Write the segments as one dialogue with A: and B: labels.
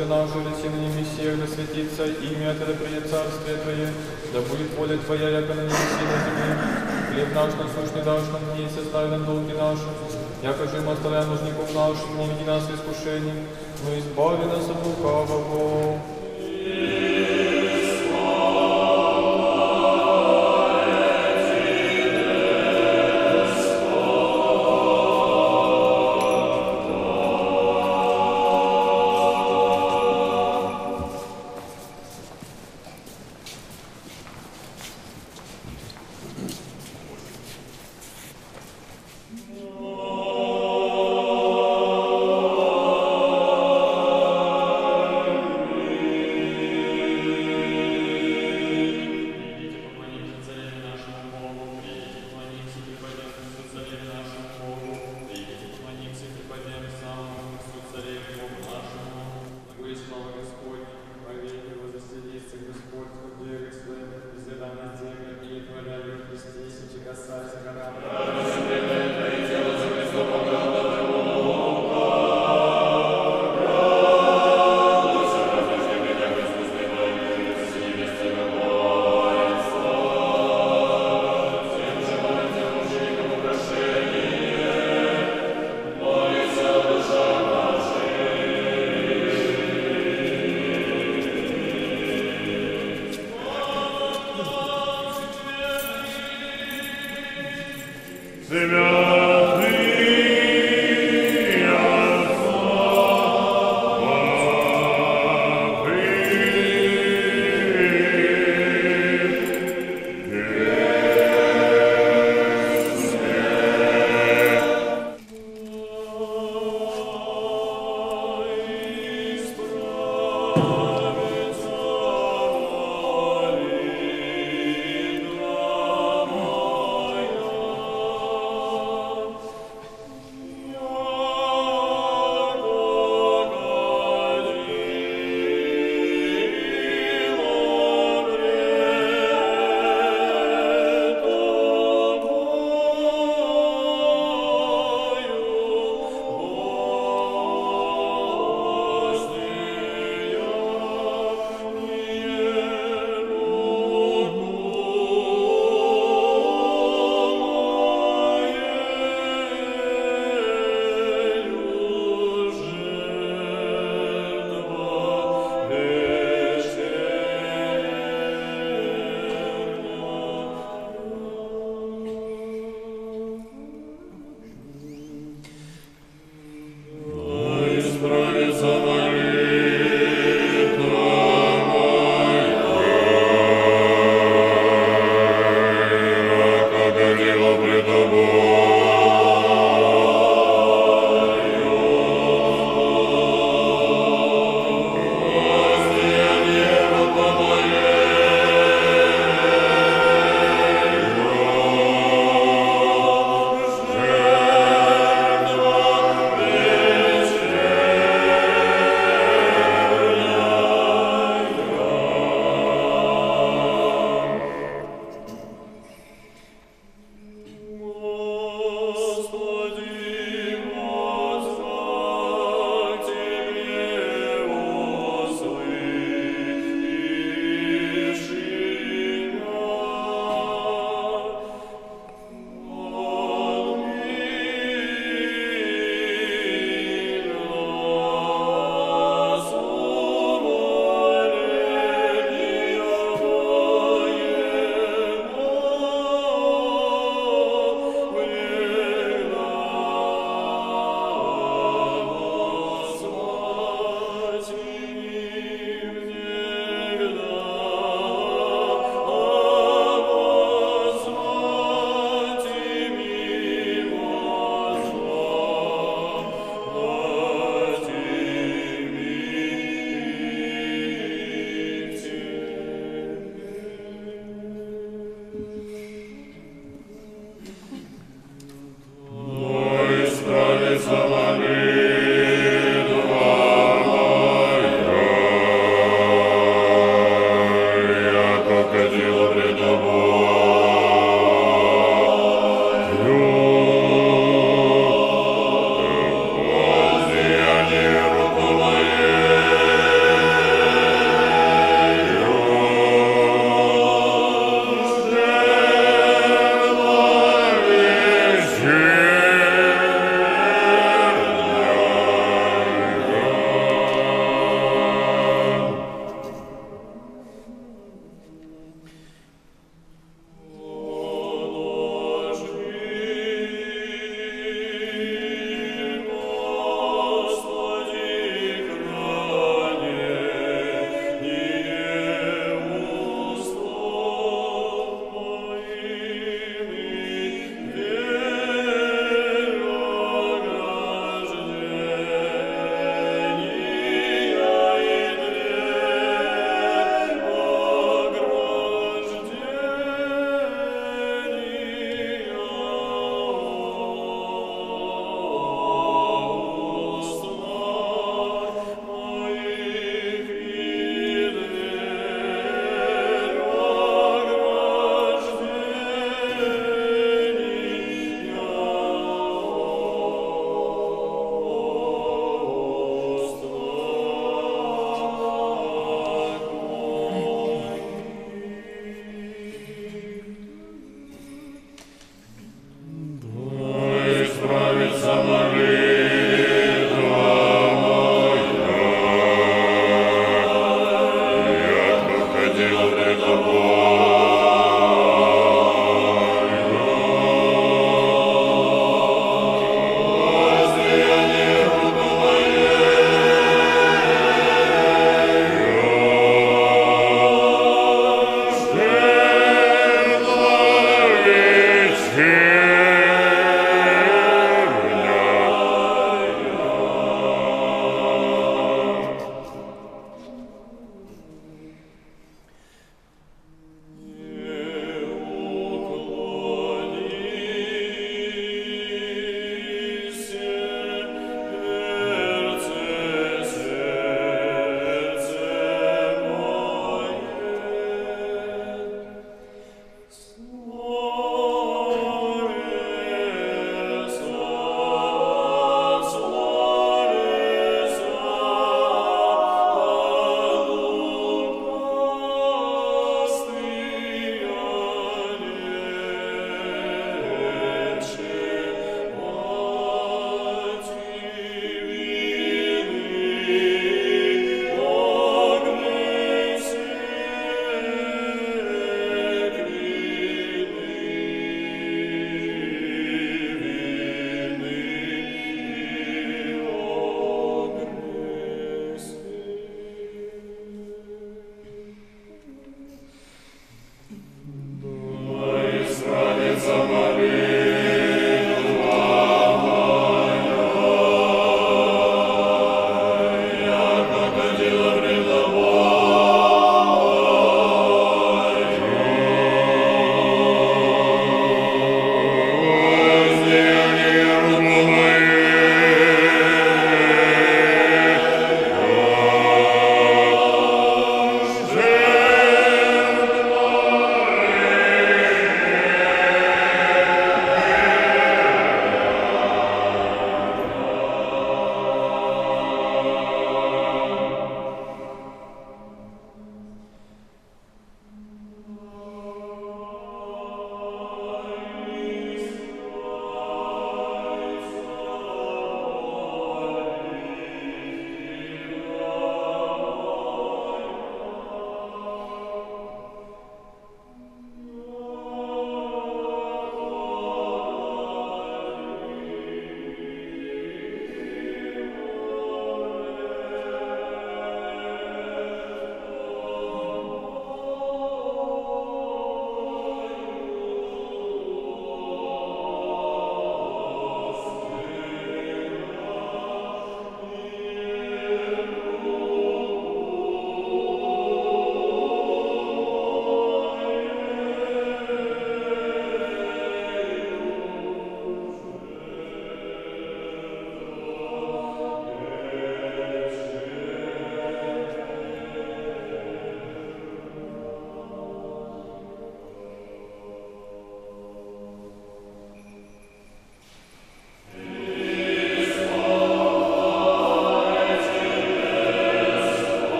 A: Отче наш, улети на небесе, да светится имя Твое, да царствие Твое, да будет воля Твоя, яко на небесе на земле. Хлеб наш насущный дашь нам днесь, остави нам долги наши, яко же мы оставляем должников наших, не веди нас в искушение, но избави нас от лукавого.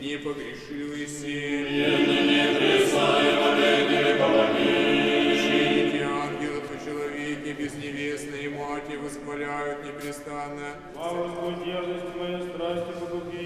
B: Не погрешил Исе. Ученики ангелов и человеки безневестные мати восхваляют непрестанно.
A: Господь, дерзость моя, страсти погуби.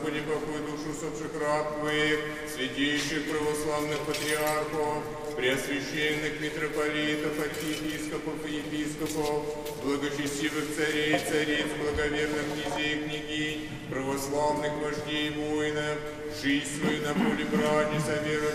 B: Господи, покой душу усопших раб Твоих, святейших православных патриархов, преосвященных митрополитов, архиепископов и епископов, благочестивых царей, цариц, благоверных князей и княгинь, православных вождей и воинов, жизнь свою на поле брани, за веру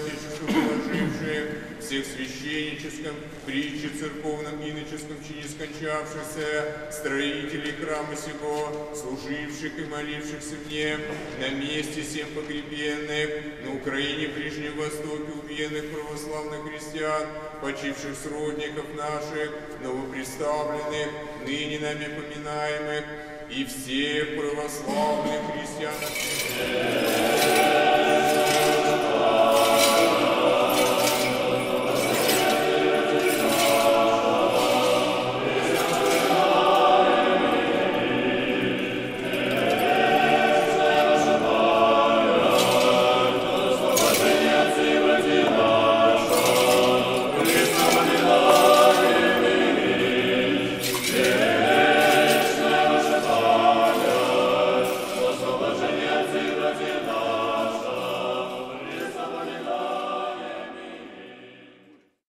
B: Положивших, всех священническом, притче церковном, иноческом чине скончавшихся, строителей храма сего, служивших и молившихся в нем, на месте всем погребенных, на Украине, Ближнем Востоке, убиенных православных христиан, почивших сродников наших, новоприставленных, ныне нами поминаемых, и всех православных христиан.